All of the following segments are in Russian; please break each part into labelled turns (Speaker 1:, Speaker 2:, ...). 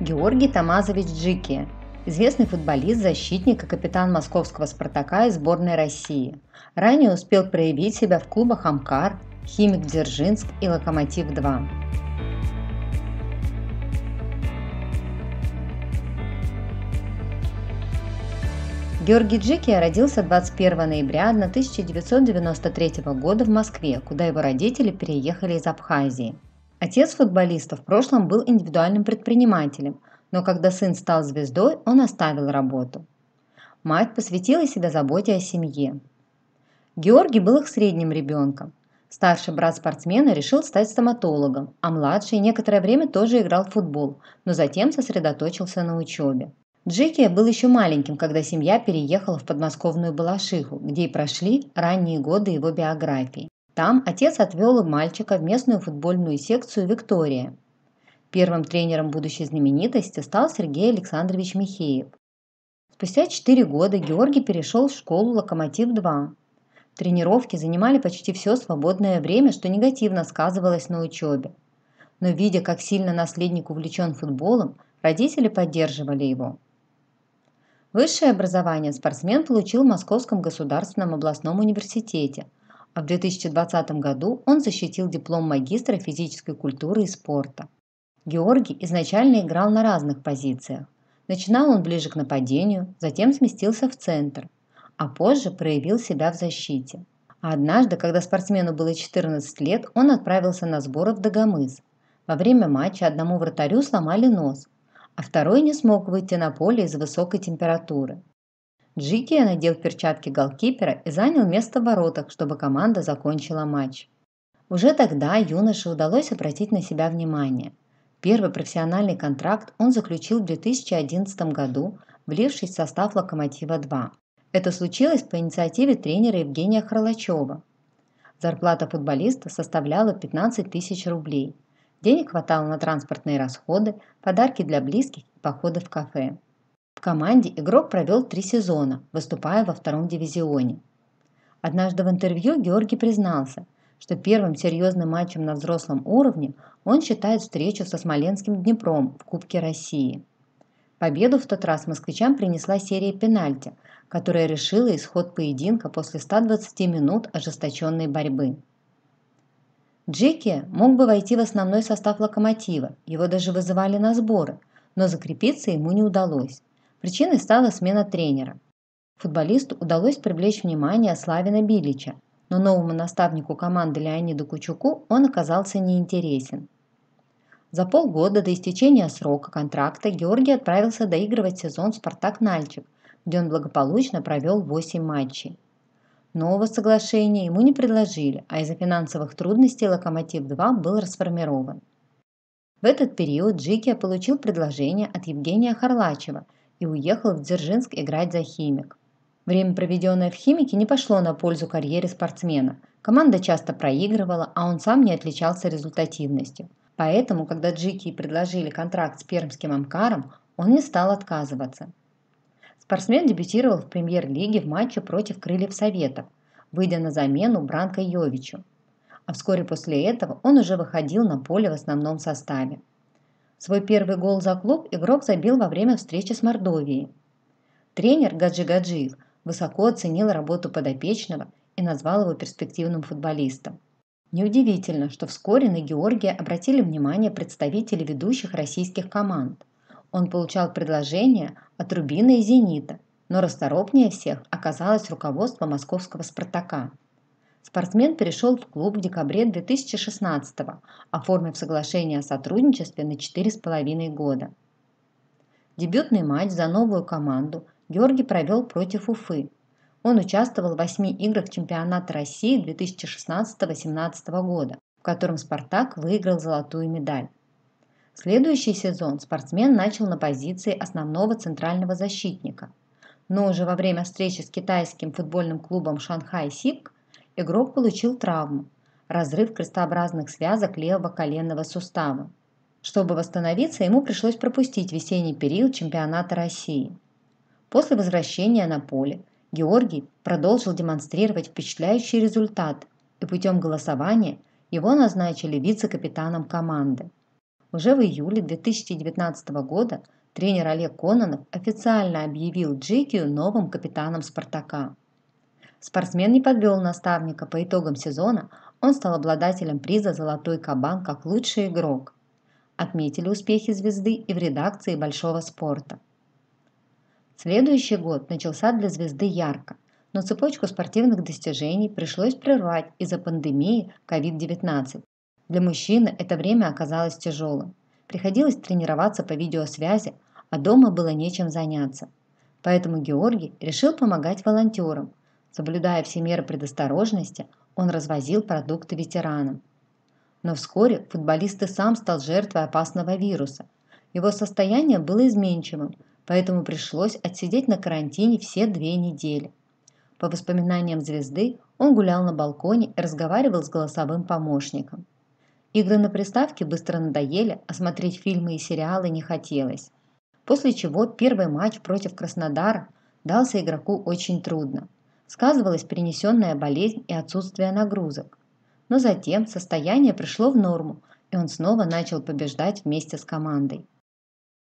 Speaker 1: Георгий Тамазович Джики, известный футболист, защитник и капитан московского «Спартака» и сборной России. Ранее успел проявить себя в клубах «Амкар», «Химик Дзержинск» и «Локомотив-2». Георгий Джикия родился 21 ноября 1993 года в Москве, куда его родители переехали из Абхазии. Отец футболиста в прошлом был индивидуальным предпринимателем, но когда сын стал звездой, он оставил работу. Мать посвятила себя заботе о семье. Георгий был их средним ребенком. Старший брат спортсмена решил стать стоматологом, а младший некоторое время тоже играл в футбол, но затем сосредоточился на учебе. Джекия был еще маленьким, когда семья переехала в подмосковную Балашиху, где и прошли ранние годы его биографии. Там отец отвел мальчика в местную футбольную секцию «Виктория». Первым тренером будущей знаменитости стал Сергей Александрович Михеев. Спустя 4 года Георгий перешел в школу «Локомотив-2». Тренировки занимали почти все свободное время, что негативно сказывалось на учебе. Но видя, как сильно наследник увлечен футболом, родители поддерживали его. Высшее образование спортсмен получил в Московском государственном областном университете, а в 2020 году он защитил диплом магистра физической культуры и спорта. Георгий изначально играл на разных позициях. Начинал он ближе к нападению, затем сместился в центр, а позже проявил себя в защите. А однажды, когда спортсмену было 14 лет, он отправился на сборы в Дагомыс. Во время матча одному вратарю сломали нос, а второй не смог выйти на поле из-за высокой температуры. Джикия надел перчатки голкипера и занял место в воротах, чтобы команда закончила матч. Уже тогда юноше удалось обратить на себя внимание. Первый профессиональный контракт он заключил в 2011 году, влившись в состав «Локомотива-2». Это случилось по инициативе тренера Евгения Харлачева. Зарплата футболиста составляла 15 тысяч рублей – Денег хватало на транспортные расходы, подарки для близких и походы в кафе. В команде игрок провел три сезона, выступая во втором дивизионе. Однажды в интервью Георгий признался, что первым серьезным матчем на взрослом уровне он считает встречу со Смоленским Днепром в Кубке России. Победу в тот раз москвичам принесла серия пенальти, которая решила исход поединка после 120 минут ожесточенной борьбы. Джеки мог бы войти в основной состав локомотива, его даже вызывали на сборы, но закрепиться ему не удалось. Причиной стала смена тренера. Футболисту удалось привлечь внимание Славина Билича, но новому наставнику команды Леониду Кучуку он оказался неинтересен. За полгода до истечения срока контракта Георгий отправился доигрывать сезон «Спартак Нальчик», где он благополучно провел 8 матчей. Нового соглашения ему не предложили, а из-за финансовых трудностей «Локомотив-2» был расформирован. В этот период Джикия получил предложение от Евгения Харлачева и уехал в Дзержинск играть за «Химик». Время, проведенное в «Химике», не пошло на пользу карьере спортсмена. Команда часто проигрывала, а он сам не отличался результативностью. Поэтому, когда Джики предложили контракт с пермским Амкаром, он не стал отказываться. Спортсмен дебютировал в премьер-лиге в матче против Крыльев Советов, выйдя на замену Бранко Йовичу. А вскоре после этого он уже выходил на поле в основном составе. Свой первый гол за клуб игрок забил во время встречи с Мордовией. Тренер Гаджи Гаджиев высоко оценил работу подопечного и назвал его перспективным футболистом. Неудивительно, что вскоре на Георгия обратили внимание представители ведущих российских команд – он получал предложения от Рубина и Зенита, но расторопнее всех оказалось руководство московского «Спартака». Спортсмен перешел в клуб в декабре 2016 оформив соглашение о сотрудничестве на 4,5 года. Дебютный матч за новую команду Георгий провел против Уфы. Он участвовал в восьми играх чемпионата России 2016-18 года, в котором «Спартак» выиграл золотую медаль. Следующий сезон спортсмен начал на позиции основного центрального защитника. Но уже во время встречи с китайским футбольным клубом Шанхай Сипк игрок получил травму – разрыв крестообразных связок левого коленного сустава. Чтобы восстановиться, ему пришлось пропустить весенний период чемпионата России. После возвращения на поле Георгий продолжил демонстрировать впечатляющий результат, и путем голосования его назначили вице-капитаном команды. Уже в июле 2019 года тренер Олег Кононов официально объявил Джикию новым капитаном «Спартака». Спортсмен не подвел наставника. По итогам сезона он стал обладателем приза «Золотой кабан» как лучший игрок. Отметили успехи звезды и в редакции «Большого спорта». Следующий год начался для звезды ярко, но цепочку спортивных достижений пришлось прервать из-за пандемии COVID-19. Для мужчины это время оказалось тяжелым. Приходилось тренироваться по видеосвязи, а дома было нечем заняться. Поэтому Георгий решил помогать волонтерам – Соблюдая все меры предосторожности, он развозил продукты ветеранам. Но вскоре футболист и сам стал жертвой опасного вируса. Его состояние было изменчивым, поэтому пришлось отсидеть на карантине все две недели. По воспоминаниям звезды, он гулял на балконе и разговаривал с голосовым помощником. Игры на приставке быстро надоели, а смотреть фильмы и сериалы не хотелось. После чего первый матч против Краснодара дался игроку очень трудно сказывалась перенесенная болезнь и отсутствие нагрузок. Но затем состояние пришло в норму, и он снова начал побеждать вместе с командой.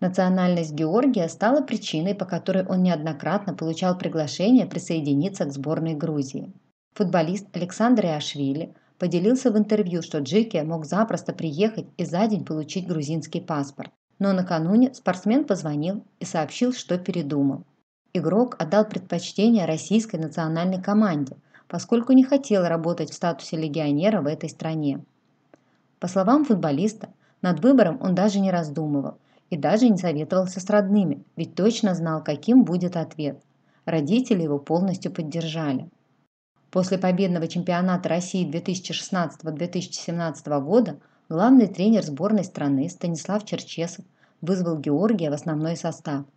Speaker 1: Национальность Георгия стала причиной, по которой он неоднократно получал приглашение присоединиться к сборной Грузии. Футболист Александр Иашвили поделился в интервью, что Джеки мог запросто приехать и за день получить грузинский паспорт. Но накануне спортсмен позвонил и сообщил, что передумал. Игрок отдал предпочтение российской национальной команде, поскольку не хотел работать в статусе легионера в этой стране. По словам футболиста, над выбором он даже не раздумывал и даже не советовался с родными, ведь точно знал, каким будет ответ. Родители его полностью поддержали. После победного чемпионата России 2016-2017 года главный тренер сборной страны Станислав Черчесов вызвал Георгия в основной состав –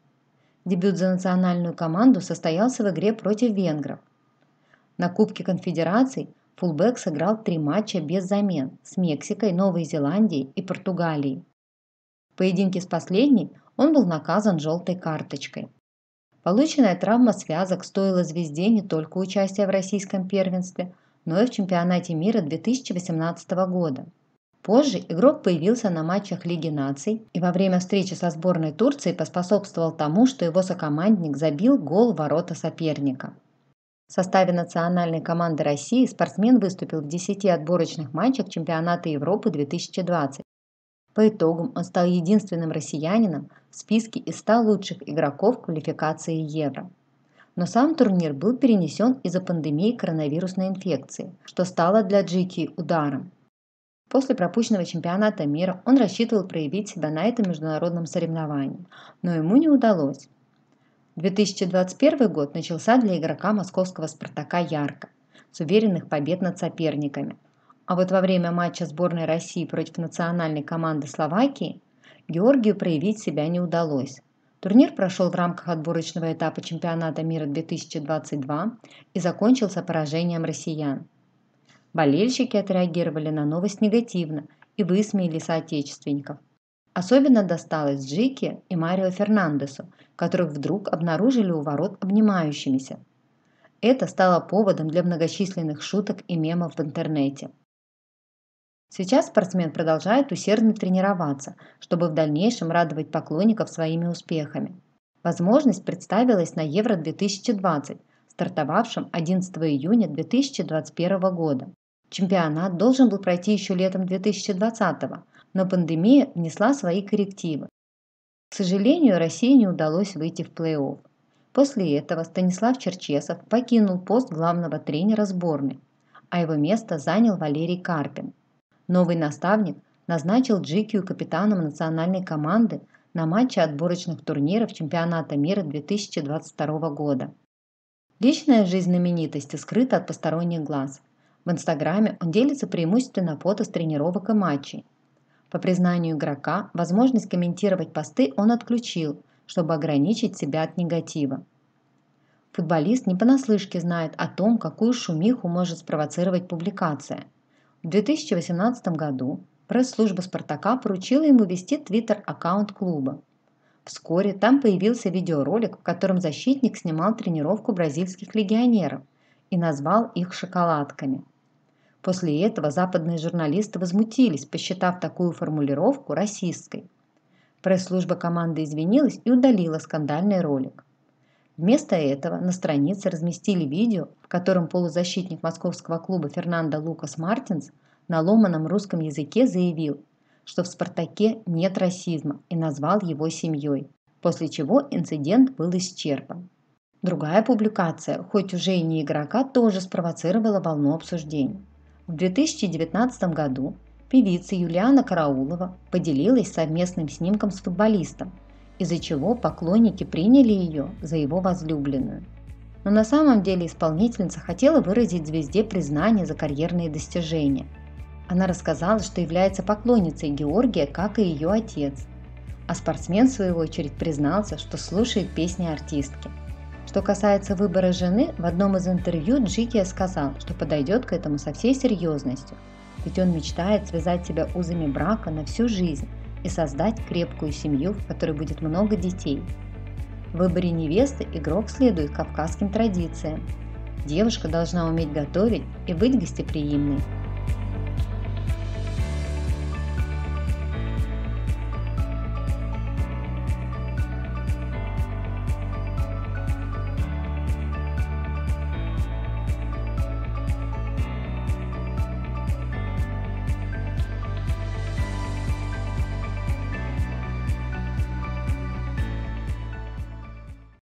Speaker 1: Дебют за национальную команду состоялся в игре против венгров. На Кубке конфедераций фулбэк сыграл три матча без замен с Мексикой, Новой Зеландией и Португалией. В поединке с последней он был наказан желтой карточкой. Полученная травма связок стоила звезде не только участия в российском первенстве, но и в чемпионате мира 2018 года. Позже игрок появился на матчах Лиги наций и во время встречи со сборной Турции поспособствовал тому, что его сокомандник забил гол в ворота соперника. В составе национальной команды России спортсмен выступил в 10 отборочных матчах чемпионата Европы 2020. По итогам он стал единственным россиянином в списке из 100 лучших игроков квалификации Евро. Но сам турнир был перенесен из-за пандемии коронавирусной инфекции, что стало для Джики ударом. После пропущенного чемпионата мира он рассчитывал проявить себя на этом международном соревновании, но ему не удалось. 2021 год начался для игрока московского «Спартака» ярко, с уверенных побед над соперниками. А вот во время матча сборной России против национальной команды Словакии Георгию проявить себя не удалось. Турнир прошел в рамках отборочного этапа чемпионата мира 2022 и закончился поражением россиян. Болельщики отреагировали на новость негативно и высмеяли соотечественников. Особенно досталось Джике и Марио Фернандесу, которых вдруг обнаружили у ворот обнимающимися. Это стало поводом для многочисленных шуток и мемов в интернете. Сейчас спортсмен продолжает усердно тренироваться, чтобы в дальнейшем радовать поклонников своими успехами. Возможность представилась на Евро-2020, стартовавшем 11 июня 2021 года. Чемпионат должен был пройти еще летом 2020-го, но пандемия внесла свои коррективы. К сожалению, России не удалось выйти в плей-офф. После этого Станислав Черчесов покинул пост главного тренера сборной, а его место занял Валерий Карпин. Новый наставник назначил Джикию капитаном национальной команды на матче отборочных турниров чемпионата мира 2022 года. Личная жизнь знаменитости скрыта от посторонних глаз – в Инстаграме он делится преимущественно фото с тренировок и матчей. По признанию игрока, возможность комментировать посты он отключил, чтобы ограничить себя от негатива. Футболист не понаслышке знает о том, какую шумиху может спровоцировать публикация. В 2018 году пресс-служба «Спартака» поручила ему вести твиттер-аккаунт клуба. Вскоре там появился видеоролик, в котором защитник снимал тренировку бразильских легионеров и назвал их шоколадками – После этого западные журналисты возмутились, посчитав такую формулировку расистской. Пресс-служба команды извинилась и удалила скандальный ролик. Вместо этого на странице разместили видео, в котором полузащитник московского клуба Фернандо Лукас Мартинс на ломаном русском языке заявил, что в «Спартаке» нет расизма и назвал его семьей, после чего инцидент был исчерпан. Другая публикация, хоть уже и не игрока, тоже спровоцировала волну обсуждений. В 2019 году певица Юлиана Караулова поделилась совместным снимком с футболистом, из-за чего поклонники приняли ее за его возлюбленную. Но на самом деле исполнительница хотела выразить звезде признание за карьерные достижения. Она рассказала, что является поклонницей Георгия, как и ее отец. А спортсмен, в свою очередь, признался, что слушает песни артистки – что касается выбора жены, в одном из интервью Джикия сказал, что подойдет к этому со всей серьезностью, ведь он мечтает связать себя узами брака на всю жизнь и создать крепкую семью, в которой будет много детей. В выборе невесты игрок следует кавказским традициям. Девушка должна уметь готовить и быть гостеприимной,